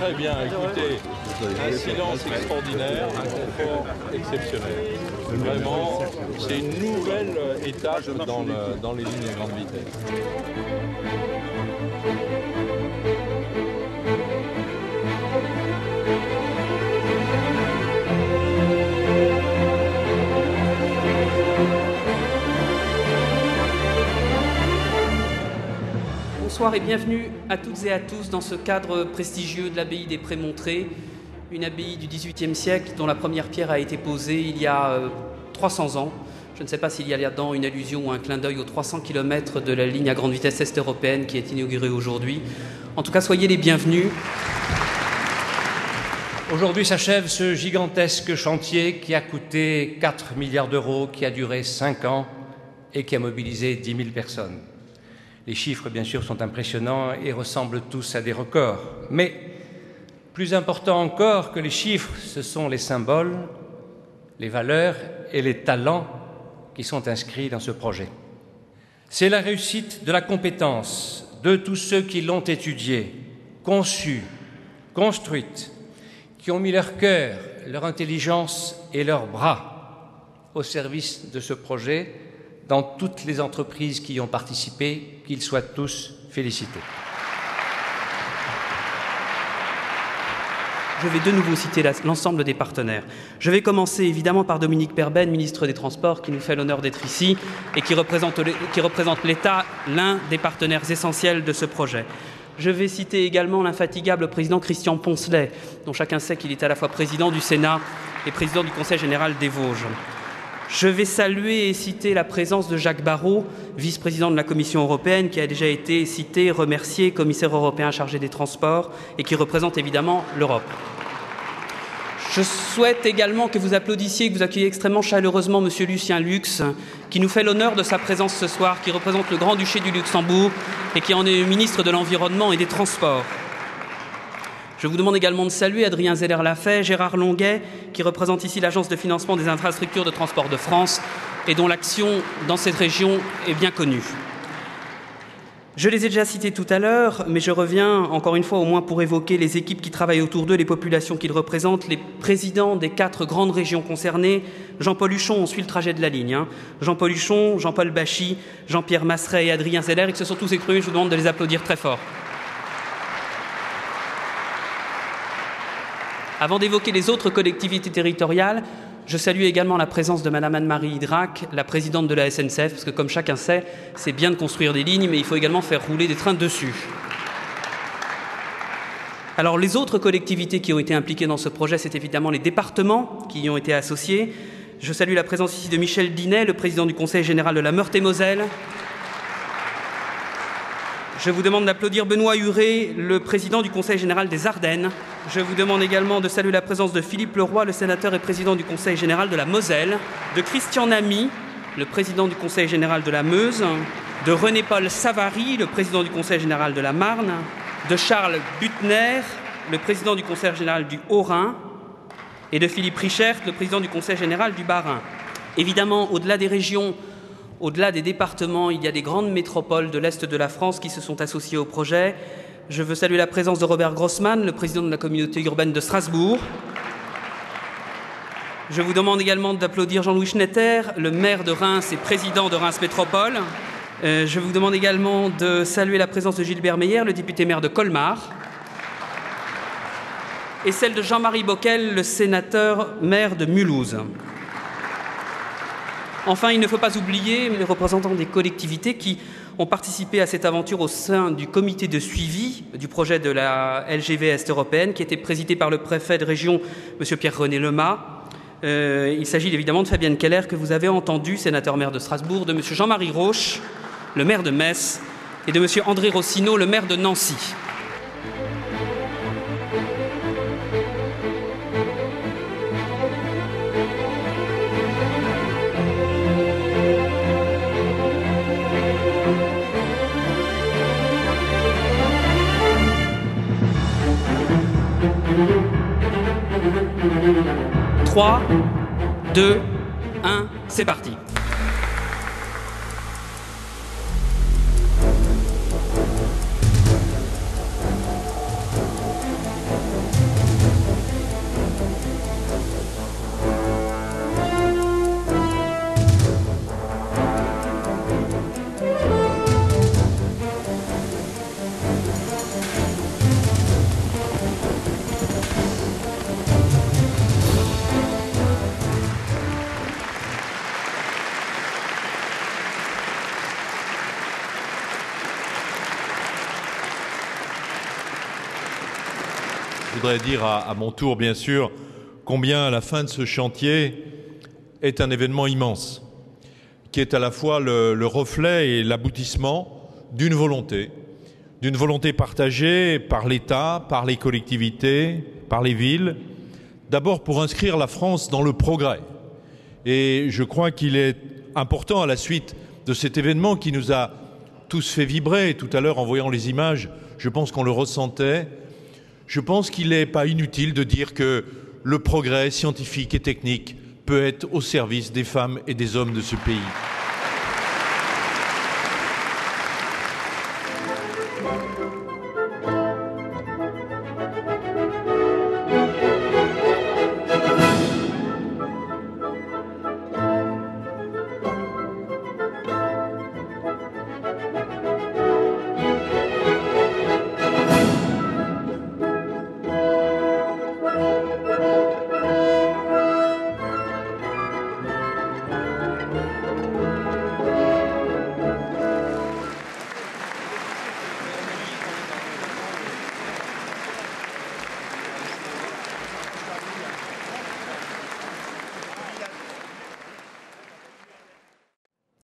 Très bien, écoutez, un silence extraordinaire, un confort exceptionnel. Vraiment, c'est une nouvelle étape dans, dans les lignes à grande vitesse. Bonsoir et bienvenue à toutes et à tous dans ce cadre prestigieux de l'abbaye des Prémontrés, une abbaye du XVIIIe siècle dont la première pierre a été posée il y a euh, 300 ans. Je ne sais pas s'il y a là-dedans une allusion ou un clin d'œil aux 300 km de la ligne à grande vitesse est européenne qui est inaugurée aujourd'hui. En tout cas, soyez les bienvenus. Aujourd'hui s'achève ce gigantesque chantier qui a coûté 4 milliards d'euros, qui a duré 5 ans et qui a mobilisé 10 000 personnes. Les chiffres, bien sûr, sont impressionnants et ressemblent tous à des records. Mais plus important encore que les chiffres, ce sont les symboles, les valeurs et les talents qui sont inscrits dans ce projet. C'est la réussite de la compétence de tous ceux qui l'ont étudiée, conçue, construite, qui ont mis leur cœur, leur intelligence et leurs bras au service de ce projet dans toutes les entreprises qui y ont participé, qu'ils soient tous félicités. Je vais de nouveau citer l'ensemble des partenaires. Je vais commencer évidemment par Dominique Perben, ministre des Transports, qui nous fait l'honneur d'être ici et qui représente l'État, l'un des partenaires essentiels de ce projet. Je vais citer également l'infatigable président Christian Poncelet, dont chacun sait qu'il est à la fois président du Sénat et président du Conseil général des Vosges. Je vais saluer et citer la présence de Jacques Barrot, vice-président de la Commission européenne, qui a déjà été cité, remercié, commissaire européen chargé des transports et qui représente évidemment l'Europe. Je souhaite également que vous applaudissiez, que vous accueilliez extrêmement chaleureusement Monsieur Lucien Lux, qui nous fait l'honneur de sa présence ce soir, qui représente le Grand-Duché du Luxembourg et qui en est ministre de l'Environnement et des Transports. Je vous demande également de saluer Adrien Zeller-Lafay, Gérard Longuet, qui représente ici l'Agence de financement des infrastructures de transport de France et dont l'action dans cette région est bien connue. Je les ai déjà cités tout à l'heure, mais je reviens encore une fois au moins pour évoquer les équipes qui travaillent autour d'eux, les populations qu'ils représentent, les présidents des quatre grandes régions concernées. Jean-Paul Huchon, on suit le trajet de la ligne. hein. Jean-Paul Huchon, Jean-Paul Bachy, Jean-Pierre Masseret et Adrien Zeller, ils se sont tous exprimés, je vous demande de les applaudir très fort. Avant d'évoquer les autres collectivités territoriales, je salue également la présence de Madame Anne-Marie Hydrac, la présidente de la SNCF, parce que comme chacun sait, c'est bien de construire des lignes, mais il faut également faire rouler des trains dessus. Alors les autres collectivités qui ont été impliquées dans ce projet, c'est évidemment les départements qui y ont été associés. Je salue la présence ici de Michel Dinet, le président du Conseil général de la Meurthe-et-Moselle. Je vous demande d'applaudir Benoît Huré, le président du Conseil général des Ardennes. Je vous demande également de saluer la présence de Philippe Leroy, le sénateur et président du Conseil général de la Moselle, de Christian Namy, le président du Conseil général de la Meuse, de René-Paul Savary, le président du Conseil général de la Marne, de Charles Butner, le président du Conseil général du Haut-Rhin, et de Philippe Richert, le président du Conseil général du Bas-Rhin. Évidemment, au-delà des régions, au-delà des départements, il y a des grandes métropoles de l'Est de la France qui se sont associées au projet. Je veux saluer la présence de Robert Grossman, le président de la communauté urbaine de Strasbourg. Je vous demande également d'applaudir Jean-Louis Schnetter, le maire de Reims et président de Reims Métropole. Euh, je vous demande également de saluer la présence de Gilbert Meyer, le député maire de Colmar. Et celle de Jean-Marie Bockel, le sénateur maire de Mulhouse. Enfin, il ne faut pas oublier les représentants des collectivités qui ont participé à cette aventure au sein du comité de suivi du projet de la LGV Est européenne, qui était présidé par le préfet de région, M. Pierre-René Lemas. Euh, il s'agit évidemment de Fabienne Keller, que vous avez entendu, sénateur maire de Strasbourg, de M. Jean-Marie Roche, le maire de Metz, et de M. André Rossino, le maire de Nancy. Trois, deux, un, c'est parti. Voudrais dire à, mon tour, bien sûr, combien la fin de ce chantier est un événement immense, qui est à la fois le reflet et l'aboutissement d'une volonté, d'une volonté partagée par l'État, par les collectivités, par les villes, d'abord pour inscrire la France dans le progrès. Et je crois qu'il est important à la suite de cet événement qui nous a tous fait vibrer tout à l'heure en voyant les images, je pense qu'on le ressentait, je pense qu'il n'est pas inutile de dire que le progrès scientifique et technique peut être au service des femmes et des hommes de ce pays.